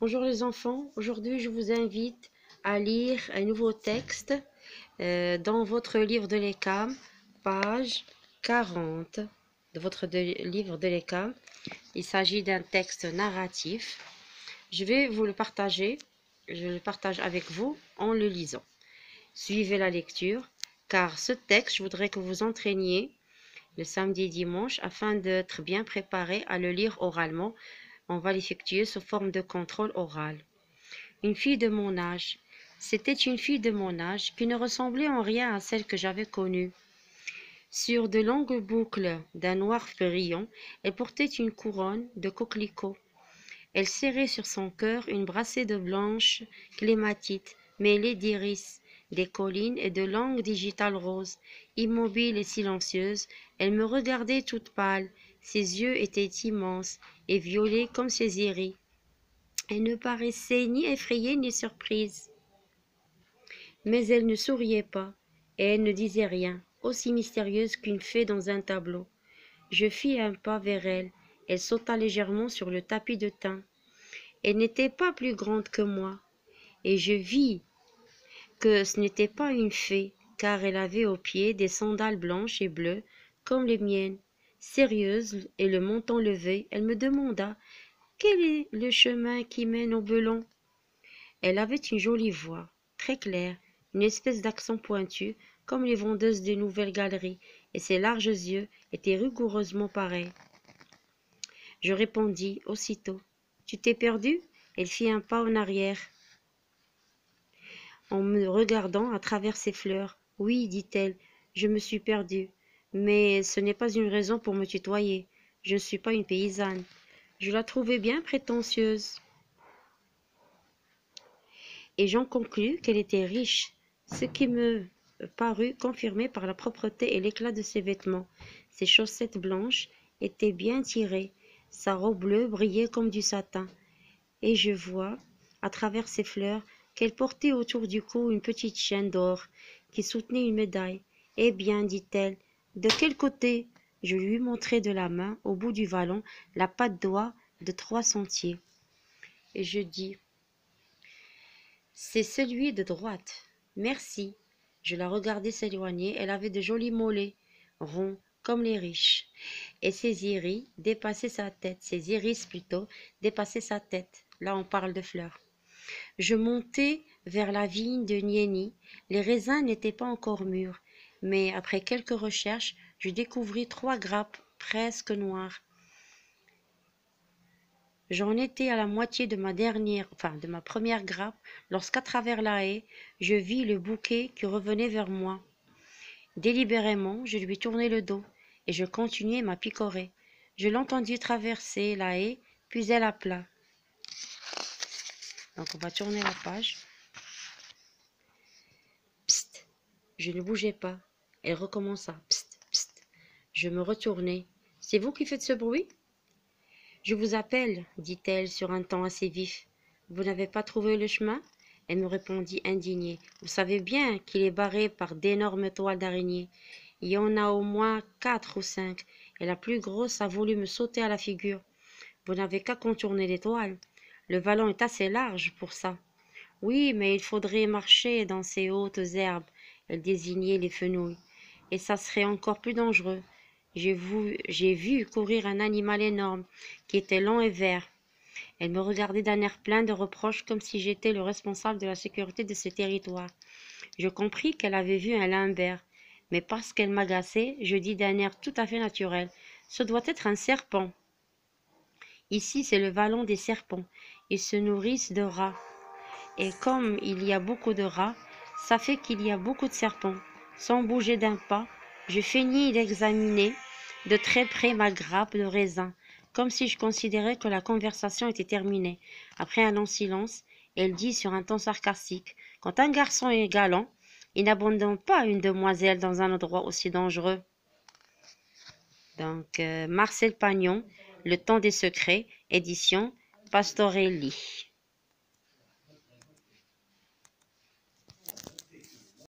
Bonjour les enfants, aujourd'hui je vous invite à lire un nouveau texte euh, dans votre livre de l'ECAM, page 40 de votre livre de l'ECAM. Il s'agit d'un texte narratif. Je vais vous le partager, je le partage avec vous en le lisant. Suivez la lecture, car ce texte, je voudrais que vous entraîniez le samedi et dimanche afin d'être bien préparé à le lire oralement on va l'effectuer sous forme de contrôle oral. Une fille de mon âge. C'était une fille de mon âge qui ne ressemblait en rien à celle que j'avais connue. Sur de longues boucles d'un noir brillant, elle portait une couronne de coquelicots. Elle serrait sur son cœur une brassée de blanches clématites mêlées d'iris, des collines et de langues digitales roses. Immobile et silencieuse, elle me regardait toute pâle, ses yeux étaient immenses et violets comme ses iris. Elle ne paraissait ni effrayée ni surprise. Mais elle ne souriait pas, et elle ne disait rien, aussi mystérieuse qu'une fée dans un tableau. Je fis un pas vers elle. Elle sauta légèrement sur le tapis de thym. Elle n'était pas plus grande que moi, et je vis que ce n'était pas une fée, car elle avait aux pieds des sandales blanches et bleues comme les miennes. Sérieuse et le menton levé, elle me demanda Quel est le chemin qui mène au belon? Elle avait une jolie voix, très claire, une espèce d'accent pointu, comme les vendeuses des nouvelles galeries, et ses larges yeux étaient rigoureusement pareils. Je répondis aussitôt Tu t'es perdu? Elle fit un pas en arrière, en me regardant à travers ses fleurs. Oui, dit-elle, je me suis perdue. Mais ce n'est pas une raison pour me tutoyer. Je ne suis pas une paysanne. Je la trouvais bien prétentieuse. Et j'en conclus qu'elle était riche, ce qui me parut confirmé par la propreté et l'éclat de ses vêtements. Ses chaussettes blanches étaient bien tirées, sa robe bleue brillait comme du satin, et je vois, à travers ses fleurs, qu'elle portait autour du cou une petite chaîne d'or qui soutenait une médaille. Eh bien, dit-elle, de quel côté Je lui montrai de la main, au bout du vallon, la patte d'oie de trois sentiers? Et je dis C'est celui de droite. Merci. Je la regardai s'éloigner. Elle avait de jolis mollets, ronds, comme les riches. Et ses iris dépassaient sa tête. Ses iris, plutôt, dépassaient sa tête. Là, on parle de fleurs. Je montai vers la vigne de Nieni. Les raisins n'étaient pas encore mûrs mais après quelques recherches, je découvris trois grappes presque noires. J'en étais à la moitié de ma dernière, enfin de ma première grappe, lorsqu'à travers la haie, je vis le bouquet qui revenait vers moi. Délibérément, je lui tournai le dos et je continuai ma picorée. Je l'entendis traverser la haie, puis elle plat. Donc on va tourner la page. Psst, je ne bougeais pas. Elle recommença. Psst, psst. Je me retournai. C'est vous qui faites ce bruit? Je vous appelle, dit-elle sur un ton assez vif. Vous n'avez pas trouvé le chemin? Elle me répondit indignée. Vous savez bien qu'il est barré par d'énormes toiles d'araignée. Il y en a au moins quatre ou cinq, et la plus grosse a voulu me sauter à la figure. Vous n'avez qu'à contourner les toiles. Le vallon est assez large pour ça. Oui, mais il faudrait marcher dans ces hautes herbes. Elle désignait les fenouilles et ça serait encore plus dangereux. J'ai vu, courir un animal énorme, qui était long et vert. Elle me regardait d'un air plein de reproches comme si j'étais le responsable de la sécurité de ce territoire. Je compris qu'elle avait vu un limbert, mais parce qu'elle m'agaçait, je dis d'un air tout à fait naturel. Ce doit être un serpent. Ici, c'est le vallon des serpents. Ils se nourrissent de rats. Et comme il y a beaucoup de rats, ça fait qu'il y a beaucoup de serpents. Sans bouger d'un pas, je feignis d'examiner de très près ma grappe de raisin, comme si je considérais que la conversation était terminée. Après un long silence, elle dit sur un ton sarcastique Quand un garçon est galant, il n'abandonne pas une demoiselle dans un endroit aussi dangereux. Donc, euh, Marcel Pagnon, Le temps des secrets, édition Pastorelli.